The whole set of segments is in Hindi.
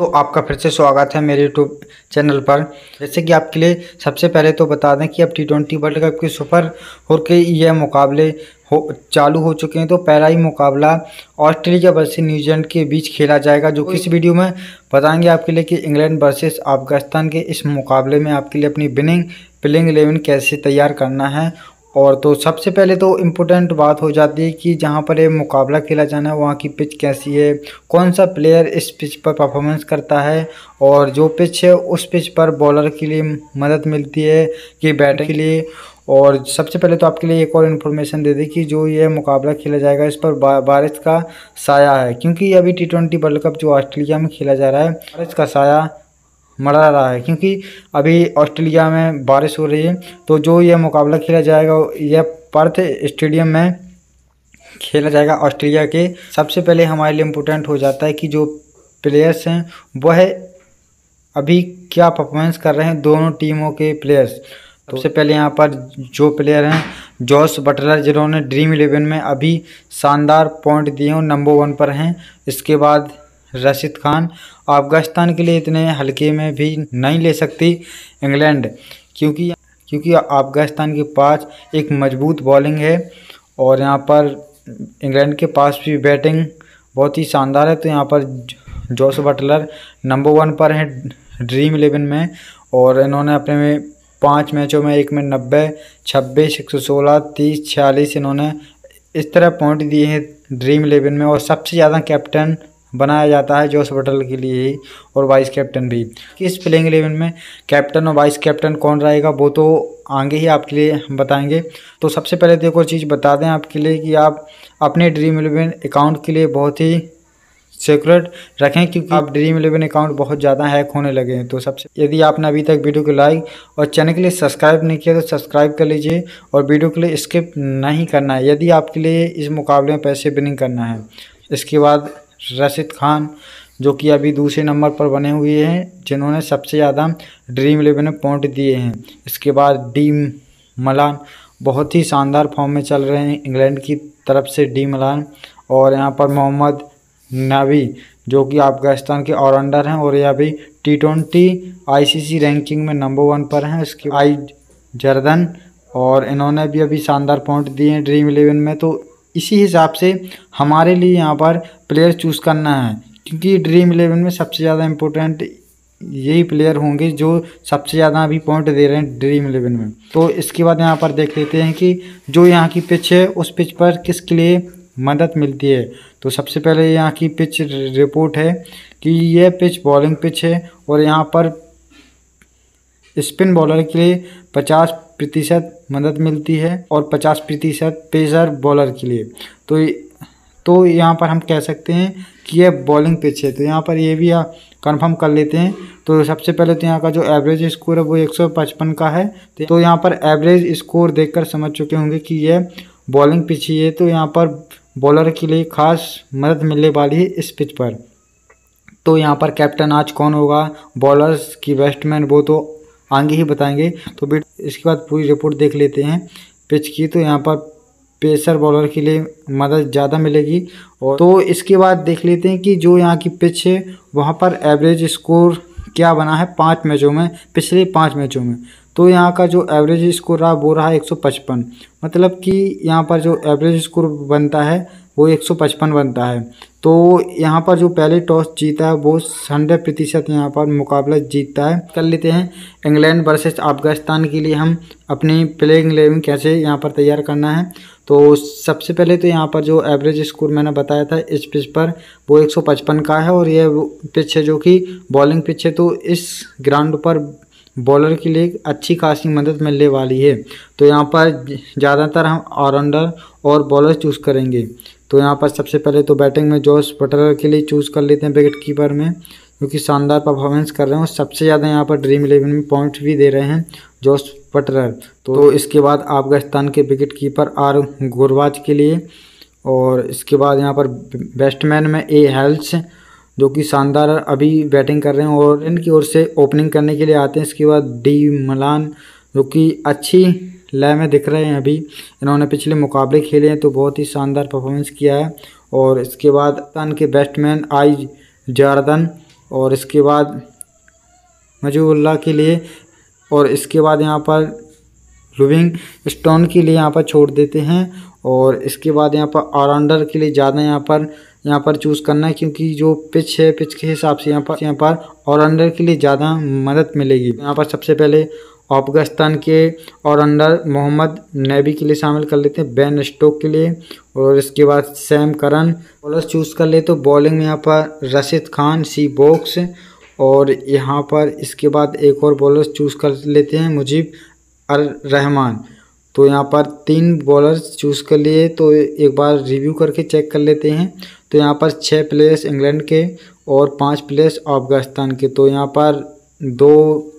तो आपका फिर से स्वागत है मेरे यूट्यूब चैनल पर। जैसे कि आपके लिए सबसे पहले तो बता दें कि अब टी ट्वेंटी वर्ल्ड कप के सुपर फोर के ये मुकाबले हो चालू हो चुके हैं। तो पहला ही मुकाबला ऑस्ट्रेलिया वर्सेस न्यूजीलैंड के बीच खेला जाएगा जो कि इस वीडियो में बताएँगे आपके लिए कि इंग्लैंड वर्सेस अफ़गानिस्तान के इस मुकाबले में आपके लिए अपनी विनिंग प्लेइंग एलेवन कैसे तैयार करना है और तो सबसे पहले तो इम्पोर्टेंट बात हो जाती है कि जहाँ पर ये मुकाबला खेला जाना है वहाँ की पिच कैसी है कौन सा प्लेयर इस पिच पर परफॉर्मेंस करता है और जो पिच है उस पिच पर बॉलर के लिए मदद मिलती है कि बैटिंग के लिए। और सबसे पहले तो आपके लिए एक और इन्फॉर्मेशन दे दें कि जो ये मुकाबला खेला जाएगा इस पर बा, बारिश का साया है क्योंकि अभी टी ट्वेंटी वर्ल्ड कप जो ऑस्ट्रेलिया में खेला जा रहा है बारिश का साया मरा रहा है। क्योंकि अभी ऑस्ट्रेलिया में बारिश हो रही है तो जो यह मुकाबला खेला जाएगा यह पर्थ स्टेडियम में खेला जाएगा ऑस्ट्रेलिया के। सबसे पहले हमारे लिए इम्पोर्टेंट हो जाता है कि जो प्लेयर्स हैं वह अभी क्या परफॉर्मेंस कर रहे हैं दोनों टीमों के प्लेयर्स तो सबसे पहले यहाँ पर जो प्लेयर हैं जॉस बटलर जिन्होंने ड्रीम इलेवन में अभी शानदार पॉइंट दिए और नंबर वन पर हैं। इसके बाद रशीद खान, अफ़गानिस्तान के लिए इतने हल्के में भी नहीं ले सकती इंग्लैंड, क्योंकि क्योंकि अफ़गानिस्तान के पास एक मज़बूत बॉलिंग है और यहाँ पर इंग्लैंड के पास भी बैटिंग बहुत ही शानदार है। तो यहाँ पर जोस बटलर नंबर वन पर हैं ड्रीम इलेवन में और इन्होंने अपने में पाँच मैचों में एक में नब्बे, छब्बीस, एक सौ सोलह, तीस, छियालीस इन्होंने इस तरह पॉइंट दिए हैं ड्रीम इलेवन में और सबसे ज़्यादा कैप्टन बनाया जाता है जोश बटल के लिए ही और वाइस कैप्टन भी। किस प्लेइंग इलेवन में कैप्टन और वाइस कैप्टन कौन रहेगा, वो तो आगे ही आपके लिए बताएँगे। तो सबसे पहले तो एक और चीज़ बता दें आपके लिए कि आप अपने ड्रीम इलेवन अकाउंट के लिए बहुत ही सिक्योर रखें, क्योंकि आप ड्रीम इलेवन अकाउंट बहुत ज़्यादा हैक होने लगे हैं। तो सबसे, यदि आपने अभी तक वीडियो को लाइक और चैनल के लिए सब्सक्राइब नहीं किया तो सब्सक्राइब कर लीजिए और वीडियो के लिए स्किप नहीं करना है। यदि आपके लिए इस मुकाबले में पैसे विनिंग करना है, इसके बाद रशीद खान, जो कि अभी दूसरे नंबर पर बने हुए हैं, जिन्होंने सबसे ज़्यादा ड्रीम इलेवन में पॉइंट दिए हैं। इसके बाद डी मलान बहुत ही शानदार फॉर्म में चल रहे हैं इंग्लैंड की तरफ़ से डी मलान और यहाँ पर मोहम्मद नबी, जो कि अफ़गानिस्तान के ऑलराउंडर हैं और यह भी टी ट्वेंटी आई रैंकिंग में नंबर वन पर हैं। इसके आई जर्दन, और इन्होंने भी अभी शानदार पॉइंट दिए हैं ड्रीम इलेवन में तो इसी हिसाब से हमारे लिए यहाँ पर प्लेयर चूज़ करना है, क्योंकि ड्रीम इलेवन में सबसे ज़्यादा इम्पोर्टेंट यही प्लेयर होंगे जो सबसे ज़्यादा अभी पॉइंट दे रहे हैं ड्रीम इलेवन में। तो इसके बाद यहाँ पर देख लेते हैं कि जो यहाँ की पिच है, उस पिच पर किसके लिए मदद मिलती है। तो सबसे पहले यहाँ की पिच रिपोर्ट है कि यह पिच बॉलिंग पिच है और यहाँ पर स्पिन बॉलर के लिए पचास प्रतिशत मदद मिलती है और 50 प्रतिशत पेसर बॉलर के लिए। तो तो यहाँ पर हम कह सकते हैं कि यह बॉलिंग पिच है। तो यहाँ पर ये भी कंफर्म कर लेते हैं। तो सबसे पहले तो यहाँ का जो एवरेज स्कोर है वो 155 का है। तो यहाँ पर एवरेज स्कोर देखकर समझ चुके होंगे कि यह बॉलिंग पिच ही है। तो यहाँ पर बॉलर के लिए खास मदद मिलने वाली है इस पिच पर। तो यहाँ पर कैप्टन आज कौन होगा? बॉलर्स की बैट्समैन वो तो आगे ही बताएँगे। तो फिर इसके बाद पूरी रिपोर्ट देख लेते हैं। पिच की तो यहाँ पर पेसर बॉलर के लिए मदद ज़्यादा मिलेगी। और तो इसके बाद देख लेते हैं कि जो यहाँ की पिच है, वहाँ पर एवरेज स्कोर क्या बना है पाँच मैचों में, पिछले पाँच मैचों में। तो यहाँ का जो एवरेज स्कोर रहा, वो रहा एक सौ पचपन। मतलब कि यहाँ पर जो एवरेज स्कोर बनता है, वो 155 बनता है। तो यहाँ पर जो पहले टॉस जीता है, वो हंड्रेड प्रतिशत यहाँ पर मुकाबला जीतता है। कर लेते हैं, इंग्लैंड वर्सेस अफ़गानिस्तान के लिए हम अपनी प्लेइंग इलेवन कैसे यहाँ पर तैयार करना है। तो सबसे पहले तो यहाँ पर जो एवरेज स्कोर मैंने बताया था, इस पिच पर वो 155 का है और ये पिच है जो कि बॉलिंग पिच है तो इस ग्राउंड पर बॉलर के लिए अच्छी खासी मदद मिलने वाली है। तो यहाँ पर ज़्यादातर हम ऑलराउंडर और बॉलर चूज़ करेंगे। तो यहाँ पर सबसे पहले तो बैटिंग में जॉस बटलर के लिए चूज़ कर लेते हैं विकेट कीपर में क्योंकि शानदार परफॉर्मेंस कर रहे हैं और सबसे ज़्यादा यहाँ पर ड्रीम इलेवन में पॉइंट भी दे रहे हैं जॉस बटलर तो इसके बाद अफ़गानिस्तान के विकेट कीपर आर गुरवाज के लिए और इसके बाद यहाँ पर बैट्समैन में ए हेल्स जो कि शानदार अभी बैटिंग कर रहे हैं और इनकी ओर से ओपनिंग करने के लिए आते हैं। इसके बाद डी मलान जो कि अच्छी लय में दिख रहे हैं अभी। इन्होंने पिछले मुकाबले खेले हैं तो बहुत ही शानदार परफॉर्मेंस किया है। और इसके बाद पाकिस्तान के बैट्समैन आई जारदन, और इसके बाद मजूल्ला के लिए, और इसके बाद यहाँ पर लुविंग स्टोन के लिए यहाँ पर छोड़ देते हैं, और इसके बाद यहाँ पर ऑलराउंडर के लिए ज़्यादा यहाँ पर यहाँ पर चूज़ करना है, क्योंकि जो पिच है पिच के हिसाब से यहाँ पर यहाँ पर ऑलराउंडर के लिए ज़्यादा मदद मिलेगी। यहाँ पर सबसे पहले अफ़गानिस्तान के और अंडर मोहम्मद नेबी के लिए शामिल कर लेते हैं, बैन स्टोक के लिए। और इसके बाद सैम करन। बॉलर चूज़ कर ले तो बॉलिंग में यहाँ पर रशीद खान, सी बॉक्स। और यहाँ पर इसके बाद एक और बॉलर चूज़ कर लेते हैं, मुजीब अर रहमान तो यहाँ पर तीन बॉलर्स चूज़ कर लिए तो एक बार रिव्यू करके चेक कर लेते हैं। तो यहाँ पर छः प्लेयर्स इंग्लैंड के और पाँच प्लेयर्स अफ़गानिस्तान के। तो यहाँ पर दो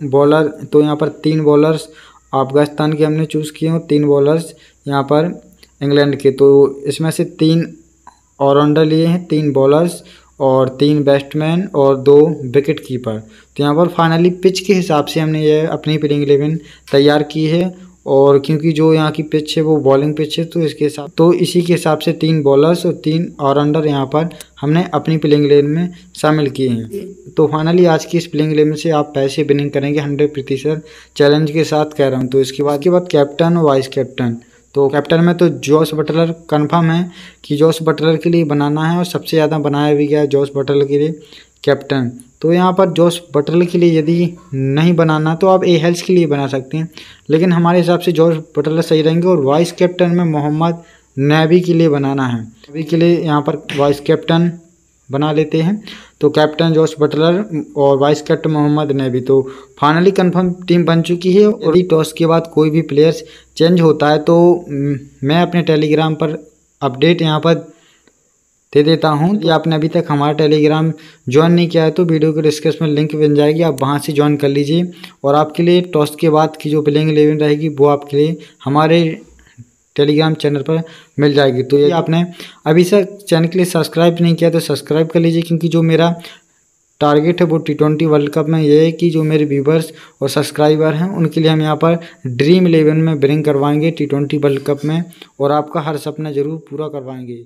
बॉलर तो यहाँ पर तीन बॉलर्स अफ़गानिस्तान के हमने चूज़ किए हों तीन बॉलर्स यहाँ पर इंग्लैंड के। तो इसमें से तीन ऑलराउंडर लिए हैं, तीन बॉलर्स और तीन बैट्समैन और दो विकेट कीपर तो यहाँ पर फाइनली पिच के हिसाब से हमने ये अपनी प्लेइंग एलेवन तैयार की है और क्योंकि जो यहाँ की पिच है, वो बॉलिंग पिच है तो इसके हिसाब तो इसी के हिसाब से तीन बॉलर्स और तीन ऑलराउंडर यहाँ पर हमने अपनी प्लेइंग इलेवन में शामिल किए हैं। तो फाइनली आज की इस प्लेइंग इलेवन से आप पैसे विनिंग करेंगे हंड्रेड प्रतिशत चैलेंज के साथ कह रहा हूँ। तो इसके बाद के बाद कैप्टन और वाइस कैप्टन तो कैप्टन में तो जॉस बटलर कंफर्म है कि जॉस बटलर के लिए बनाना है और सबसे ज़्यादा बनाया भी गया है जॉस बटलर के लिए कैप्टन तो यहाँ पर जॉस बटलर के लिए यदि नहीं बनाना तो आप ए हेल्स के लिए बना सकते हैं। लेकिन हमारे हिसाब से जॉस बटलर सही रहेंगे और वाइस कैप्टन में मोहम्मद नबी के लिए बनाना है। नबी के लिए यहाँ पर वाइस कैप्टन बना लेते हैं। तो कैप्टन जॉस बटलर और वाइस कैप्टन मोहम्मद नबी तो फाइनली कंफर्म टीम बन चुकी है और टॉस के बाद कोई भी प्लेयर्स चेंज होता है तो मैं अपने टेलीग्राम पर अपडेट यहाँ पर दे देता हूँ। कि आपने अभी तक हमारा टेलीग्राम ज्वाइन नहीं किया है तो वीडियो के डिस्क्रिप्शन में लिंक बन जाएगी। आप वहाँ से ज्वाइन कर लीजिए। और आपके लिए टॉस के बाद की जो प्लेइंग इलेवन रहेगी, वो आपके लिए हमारे टेलीग्राम चैनल पर मिल जाएगी। तो ये आपने अभी तक चैनल के लिए सब्सक्राइब नहीं किया तो सब्सक्राइब कर लीजिए। क्योंकि जो मेरा टारगेट है वो टी ट्वेंटी वर्ल्ड कप में ये है कि जो मेरे व्यूवर्स और सब्सक्राइबर हैं, उनके लिए हम यहाँ पर ड्रीम इलेवन में ब्रिंग करवाएँगे टी ट्वेंटी वर्ल्ड कप में। और आपका हर सपना ज़रूर पूरा करवाएँगे।